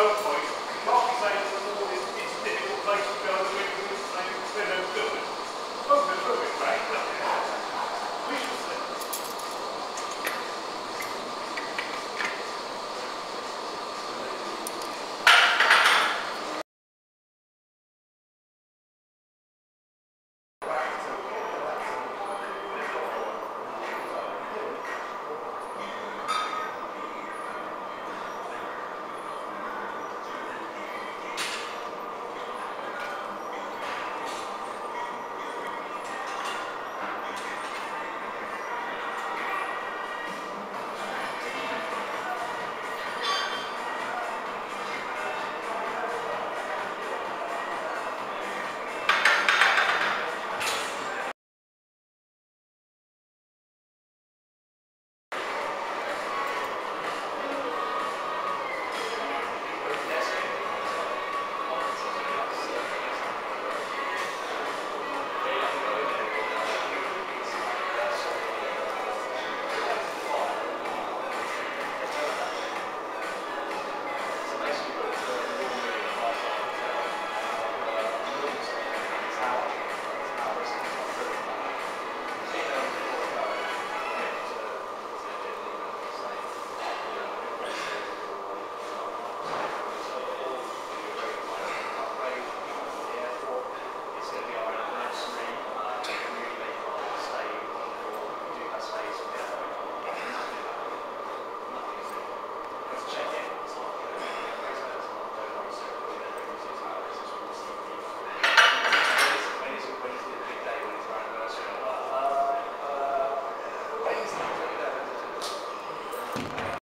both points, you